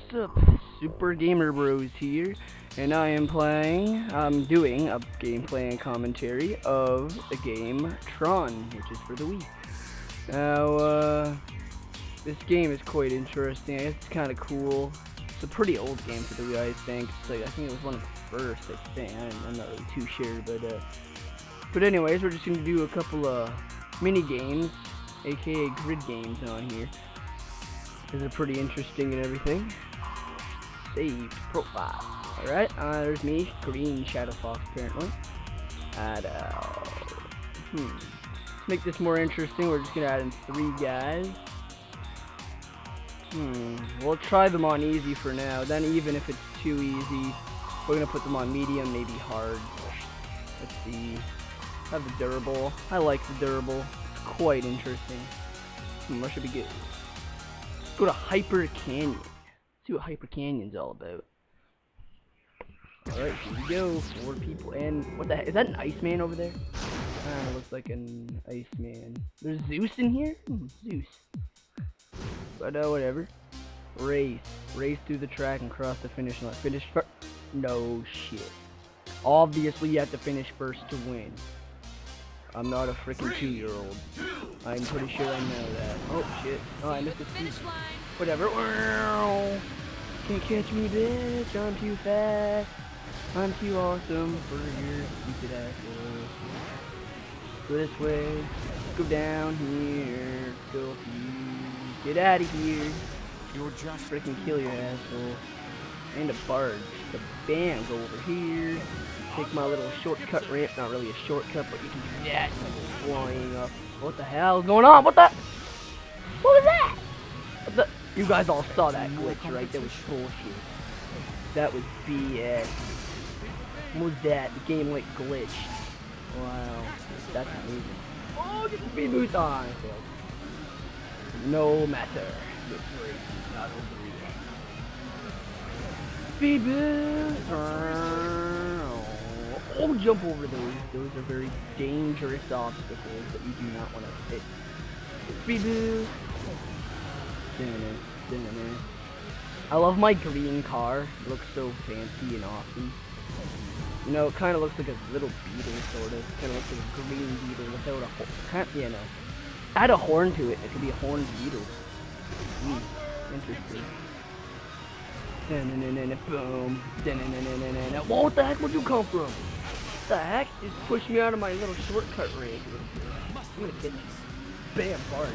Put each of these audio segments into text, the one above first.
what's up? Super Gamer Bros here, and I am playing, I'm doing a gameplay and commentary of the game Tron, which is for the Wii. Now, uh, this game is quite interesting, it's kind of cool. It's a pretty old game for the Wii, I think. It's like, I think it was one of the first, I think. I, am not really too sure, but, uh, but anyways, we're just going to do a couple of mini games, aka grid games on here. These are pretty interesting and everything. Saved profile. Alright, uh, there's me, green Shadow Fox apparently. Add, uh, hmm. Make this more interesting, we're just gonna add in three guys. Hmm, we'll try them on easy for now. Then even if it's too easy, we're gonna put them on medium, maybe hard. Let's see. Have the durable. I like the durable. It's quite interesting. Hmm, what should be good? Go to Hyper Canyon. See what Hyper Canyon's all about. Alright, here we go. Four people. And what the heck? Is that an Iceman over there? Ah, looks like an Iceman. There's Zeus in here? Hmm, Zeus. But uh, whatever. Race. Race through the track and cross the finish line. Finish first. No shit. Obviously, you have to finish first to win. I'm not a freaking two-year-old. I'm pretty sure I know that. Oh shit! Oh, I missed the speed. Whatever. Can't catch me, bitch! I'm too fast. I'm too awesome for your stupid asshole. Go this way. Go down here. Go here. Get out of here. You're just freaking kill your asshole. And a barge. The bam. Go over here take my little shortcut ramp. Not really a shortcut, but you can do that. Flying up. What the hell is going on? What the? What was that? The, you guys all saw that glitch, right? That was bullshit. That was BS. What was that? The game like glitched. Wow. That's amazing. Oh, get the speed boost on. No matter. Not Speed boost. Oh, jump over those. Those are very dangerous obstacles that you do not want to hit. Speed boost. I love my green car. It looks so fancy and awesome. You know, it kind of looks like a little beetle, sort of. Kind of looks like a green beetle without a horn. Kind of, you know. Add a horn to it. It could be a horned beetle. Hmm. Interesting. Boom. What the heck? Where'd you come from? The heck? Just push me out of my little shortcut rig. I'm gonna get you. Bam, barge.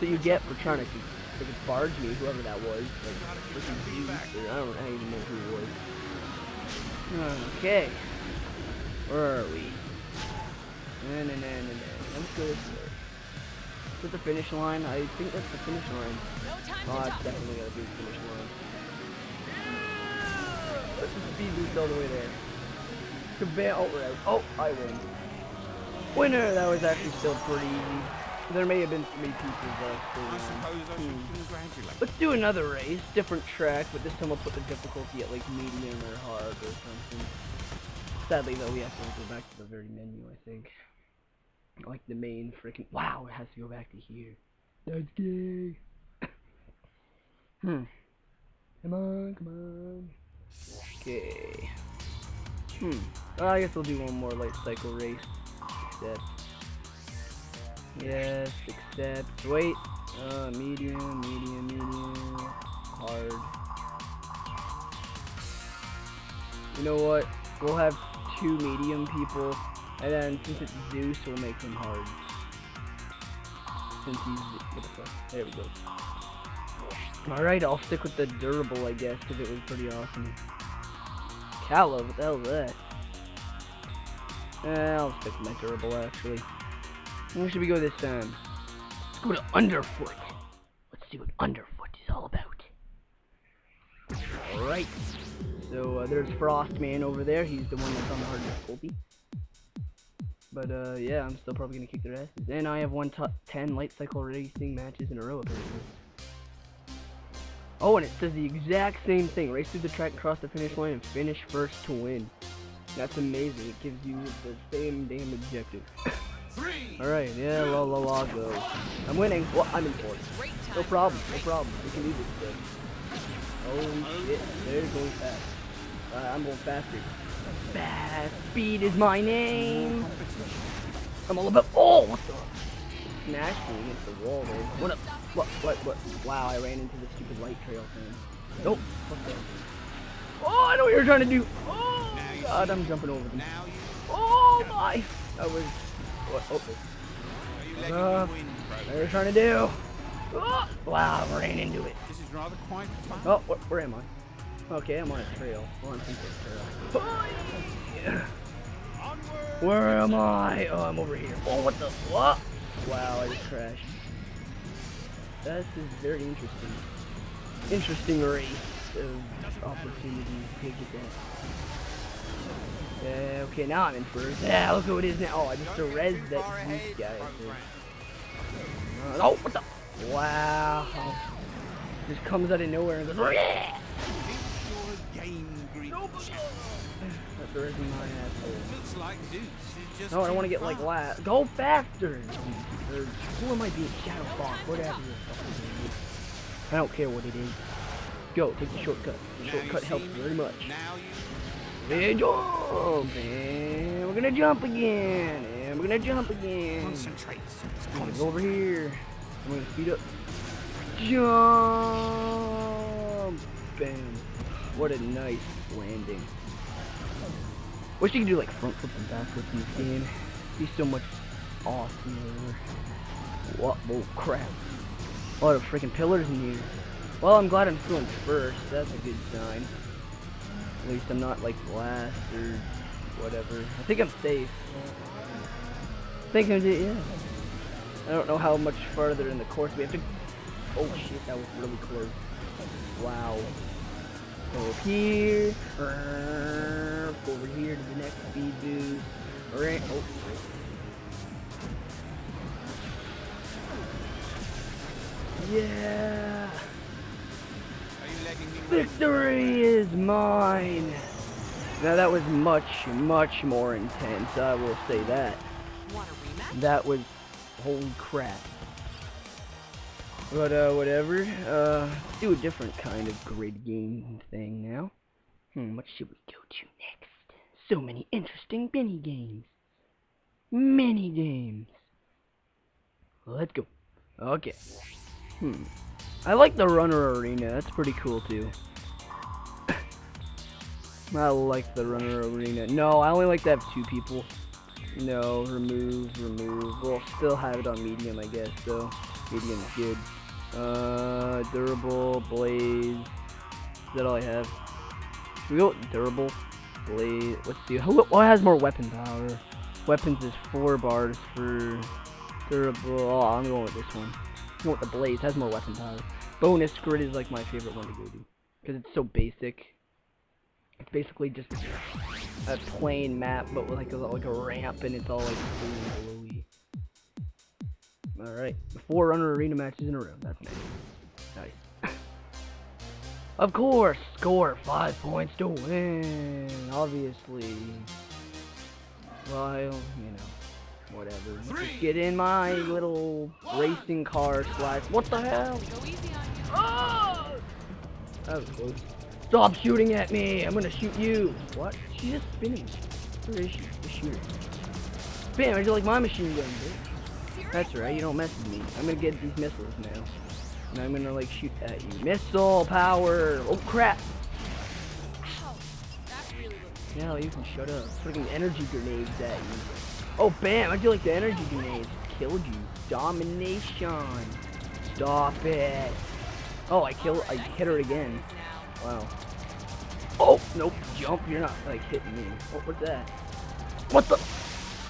So you get for trying to freaking barge me, whoever that was. Like, freaking or I don't, I even know who it was. Okay. Where are we? Nah, nah, nah, nah, nah. Let's go this way. Is the finish line? I think that's the finish line. Oh, it's definitely gotta be the finish line. Let's just speed boost all the way there. Cabana. Oh, oh, I win. Winner! That was actually still pretty easy. There may have been three pieces left. Hmm. Let's do another race, different track, but this time we'll put the difficulty at like medium or hard or something. Sadly though, we have to go back to the very menu, I think. Like the main freaking. Wow, it has to go back to here. That's gay. hmm. Come on, come on. Okay. Hmm. Uh, I guess we'll do one more light cycle race. Accept. Yes, accept. Wait. Uh, medium, medium, medium. Hard. You know what? We'll have two medium people, and then since it's Zeus, we'll make him hard. Since he's what the fuck? There we go. Alright, I'll stick with the durable, I guess, because it was pretty awesome. Calo, what the hell is that? Eh, I'll stick with my durable, actually. Where should we go this time? Let's go to Underfoot. Let's see what Underfoot is all about. Alright. So, uh, there's Frostman over there. He's the one that's on the hard difficulty. But, uh, yeah, I'm still probably gonna kick their ass. And I have one 10 light cycle racing matches in a row, apparently. Oh, and it says the exact same thing. Race through the track, cross the finish line, and finish first to win. That's amazing. It gives you the same damn objective. Alright, yeah, la la la, go. I'm winning. Well, I'm in fourth. No problem, no problem. We can do this thing. Holy shit, they're going fast. Uh, I'm going faster. Fast speed is my name. I'm all about. Oh, what the? Smashed me against the wall there. What up? What? What? What? Wow, I ran into the stupid light trail thing. Nope. Oh, I know what you're trying to do. Oh, God, I'm jumping over them. Oh my! That was. What? Oh. letting Uh, What are you trying to do? Oh, wow, I ran into it. This is rather quite fun. Oh, where, where am I? Okay, I'm on a trail. We're on some trail. Oh, yeah. Where am I? Oh, I'm over here. Oh, what the? What? Wow, I just crashed. This is very interesting. Interesting race of opportunities. Okay, get that. Yeah, okay, now I'm in first. Yeah, look who it is now. Oh, I just res that Zeus guy. Uh, Oh, what the? Wow. Just comes out of nowhere and goes, yeah! That's the reason my asshole. Is just No, I don't want to get like last. Go faster! Or, who am I being? Shadow Fox, whatever. I don't care what it is. Go, take the shortcut. The shortcut helps very much. And jump! And we're gonna jump again! And we're gonna jump again! concentrate. Go over here. I'm gonna speed up. Jump! Bam. What a nice landing. Wish you could do like front flips and back flips in this game. Be so much awesomer. What? Oh crap. A lot of freaking pillars in here. Well, I'm glad I'm still in first. That's a good sign. At least I'm not like last or whatever. I think I'm safe. I think I'm, yeah. I don't know how much further in the course we have to. Oh shit, that was really close. Wow. Go up here. er, over here to the next speed boost. Right. Oh. Yeah. Victory is mine. Now that was much, much more intense. I will say that. That was holy crap. But uh, whatever. Uh, do a different kind of grid game thing now. Hmm, what should we go to next? So many interesting mini games. Mini games. Let's go. Okay. Hmm. I like the runner arena. That's pretty cool too. I like the runner arena. No, I only like to have two people. No, remove, remove. We'll still have it on medium, I guess, so medium is good. Uh, durable, blaze. Is that all I have? Should we go durable, blaze? Let's see. What has more weapon power? Weapons is four bars for durable. Oh, I'm going with this one. Going with the blaze. Has more weapon power. Bonus grid is like my favorite one to go to because it's so basic. It's basically just a plain map, but with like a like a ramp, and it's all like blue glowy. All right, four runner arena matches in a row. That's nice. Nice. of course, score five points to win. Obviously. Well, you know, whatever. Let's just get in my little racing car slash. What the hell? Go easy on you. Oh! That was close. Stop shooting at me! I'm gonna shoot you! What? She's just spinning. Where is she? The shooter. Bam! I do like my machine gun, bitch. That's right, you don't mess with me. I'm gonna get these missiles now. And I'm gonna like shoot at you. Missile power! Oh crap! Ow. That really looked Yeah, you can shut up. Freaking energy grenades at you. Oh bam! I do like the energy grenades. Killed you. Domination. Stop it. Oh, I killed. I hit her again. Wow. Oh, nope. Jump. You're not, like, hitting me. What was that? What the?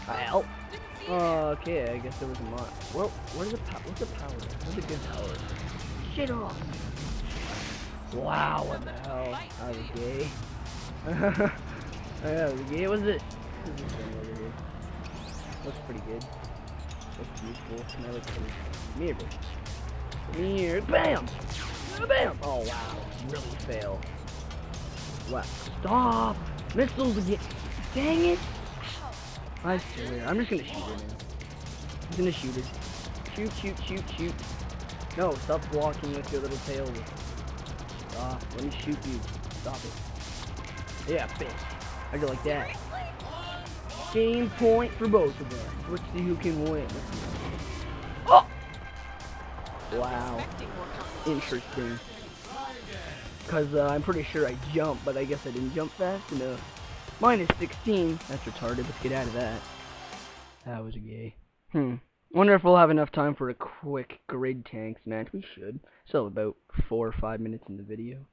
Ow. Okay. I guess there was a mod. Well, where's the power? What's the power? What's good power? Shit off. Wow, what the hell? I was gay. I was gay. What's this? Looks pretty good. Looks I look pretty? Come here, bitch. Come here. Bam! Bam! Oh, wow. Really fail. Wow. Stop! Missiles again. Dang it! I swear. I'm just gonna shoot her now. I'm gonna shoot her. Shoot, shoot, shoot, shoot. No, stop walking with your little tail. Ah, let me shoot you. Stop it. Yeah, bitch. I go like that. Game point for both of us. Let's see who can win. Oh! Wow. Interesting. Because uh, I'm pretty sure I jumped, but I guess I didn't jump fast enough. Minus 16. That's retarded. Let's get out of that. That was a gay. Hmm. Wonder if we'll have enough time for a quick grid tanks match. We should. Still about four or five minutes in the video.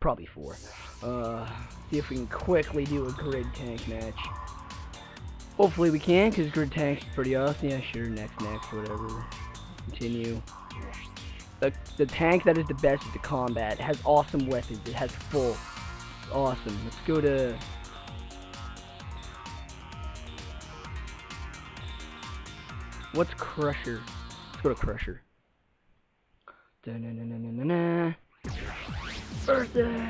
Probably four. Uh, see if we can quickly do a grid tank match. Hopefully we can, because grid tank's pretty awesome. Yeah, sure, next, next, whatever. Continue. The, the tank that is the best at the combat has awesome weapons. It has full. It's awesome. Let's go to... What's Crusher? Let's go to Crusher. Da-na-na-na-na-na. Earthers!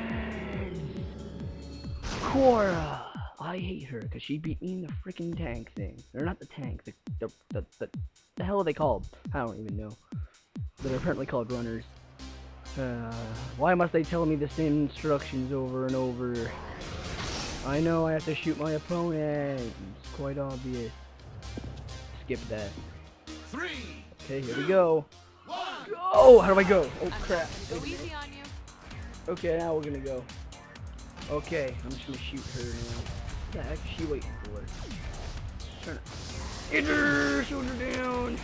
Cora! I hate her because she beat me in the freaking tank thing. Or not the tank, the, the, the, the, the hell are they called? I don't even know. They're apparently called runners. Uh, why must they tell me the same instructions over and over? I know I have to shoot my opponent. It's quite obvious. Skip that. Three, Okay, here we go. one. Oh, how do I go? Oh crap. Go easy on you. Okay, now we're gonna go. Okay, I'm just gonna shoot her now. What the heck is she waiting for? Turn it. Hit her! Shoot her down!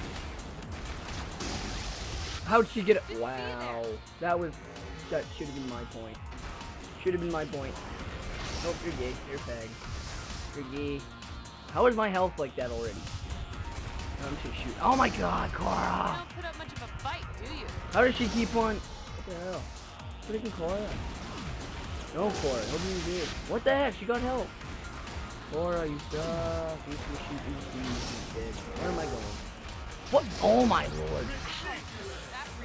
How'd she get it? Wow. That was. That should have been my point. Should have been my point. Nope, you're gay. You're fag. You're gay. How is my health like that already? I'm just shoot. Oh my god, You don't put up much of a fight, do you? How does she keep on? What the hell? Freaking Cora. No, Cora. What do you do? What the heck? She got help. Cora, you suck. You me, you dead. Where am I going? What? Oh my lord.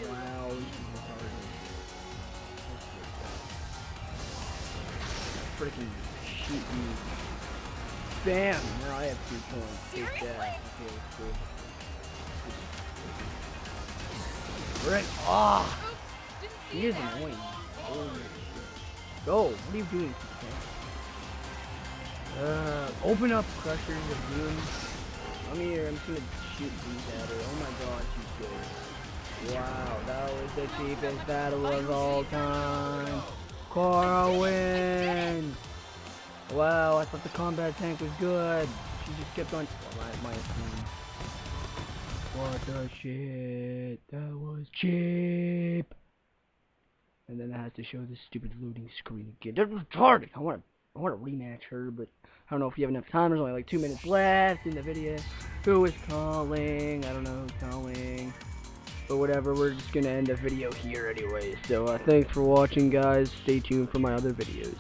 Wow, this. Freaking shoot you. Bam! Now I have two points. Take that. Okay, let's go. Frick. Ah! Oops, didn't see He is annoying. Holy shit. Go. What are you doing? Uh, open up, Crusher, the goon. I'm here. I'm gonna shoot these at her. Oh my god, she's good. Wow, that was the cheapest battle of all time. Cora wins. Wow, I thought the combat tank was good. She just kept on. Oh, my, my. What the shit? That was cheap. And then it has to show this stupid loading screen again. That's retarded. I want to, I want to rematch her, but I don't know if you have enough time. There's only like two minutes left in the video. Who is calling? I don't know who's calling. But whatever, we're just gonna end the video here anyway. So uh, thanks for watching, guys. Stay tuned for my other videos.